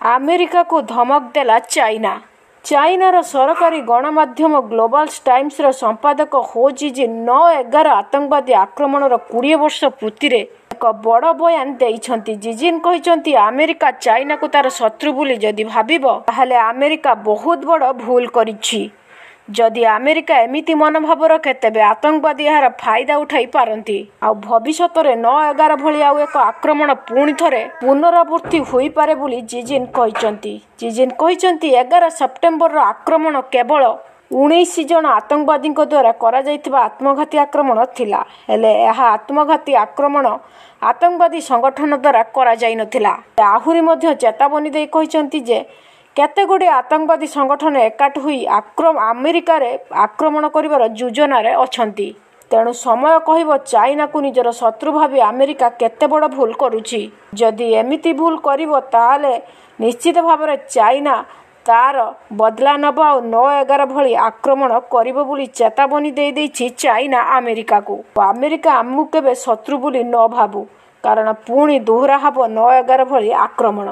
ଆମେରିକାକୁ ଧମକ ଦେଲା ଚାଇନା। ଚାଇନାର ସରକାରୀ ଗଣମାଧ୍ୟମ ଗ୍ଲୋବାଲ ଟାଇମ୍ସର ସମ୍ପାଦକ ହୋ ଜିଜିନ୍ ନଅ ଏଗାର ଆତଙ୍କବାଦୀ ଆକ୍ରମଣର କୋଡ଼ିଏ ବର୍ଷ ପୂର୍ତ୍ତିରେ ଏକ ବଡ଼ ବୟାନ ଦେଇଛନ୍ତି। ଜିଜିନ୍ କହିଛନ୍ତି ଆମେରିକା ଚାଇନାକୁ ତାର ଶତ୍ରୁ ବୋଲି ଯଦି ଭାବିବ ତାହେଲେ ଆମେରିକା ବହୁତ ବଡ଼ ଭୁଲ କରିଛି। ଯଦି ଆମେରିକା ଏମିତି ମନୋଭାବ ରଖେ ତେବେ ଆତଙ୍କବାଦୀ ଏହାର ଫାଇଦା ଉଠାଇ ପାରନ୍ତି। ଆଉ ଭବିଷ୍ୟତରେ ନଅ ଏଗାର ଭଳି ଆଉ ଏକ ଆକ୍ରମଣ ପୁଣି ଥରେ ପୁନରାବୃତ୍ତି ହୋଇପାରେ ବୋଲି ଜିଜିନ୍ କହିଛନ୍ତି। ଜିଜିନ୍ କହିଛନ୍ତି ଏଗାର ସେପ୍ଟେମ୍ବରର ଆକ୍ରମଣ କେବଳ ଉଣେଇଶ ଜଣ ଆତଙ୍କବାଦୀଙ୍କ ଦ୍ୱାରା କରାଯାଇଥିବା ଆତ୍ମଘାତୀ ଆକ୍ରମଣ ଥିଲା ହେଲେ ଏହା ଆତ୍ମଘାତୀ ଆକ୍ରମଣ ଆତଙ୍କବାଦୀ ସଂଗଠନ ଦ୍ୱାରା କରାଯାଇନଥିଲା। ଆହୁରି ମଧ୍ୟ ଚେତାବନୀ ଦେଇ କହିଛନ୍ତି ଯେ କେତେଗୁଡ଼ିଏ ଆତଙ୍କବାଦୀ ସଂଗଠନ ଏକାଠି ହୋଇ ଆମେରିକାରେ ଆକ୍ରମଣ କରିବାର ଯୋଜନାରେ ଅଛନ୍ତି। ତେଣୁ ସମୟ କହିବ ଚାଇନାକୁ ନିଜର ଶତ୍ରୁ ଭାବି ଆମେରିକା କେତେ ବଡ଼ ଭୁଲ କରୁଛି। ଯଦି ଏମିତି ଭୁଲ କରିବ ତାହେଲେ ନିଶ୍ଚିତ ଭାବରେ ଚାଇନା ତାର ବଦଲା ନେବ ଆଉ ନଅ ଏଗାର ଭଳି ଆକ୍ରମଣ କରିବ ବୋଲି ଚେତାବନୀ ଦେଇଦେଇଛି ଚାଇନା ଆମେରିକାକୁ। ଆମେରିକା ଆମକୁ କେବେ ଶତ୍ରୁ ବୋଲି ନ ଭାବୁ କାରଣ ପୁଣି ଦୋହରା ହେବ ନଅ ଏଗାର ଭଳି ଆକ୍ରମଣ।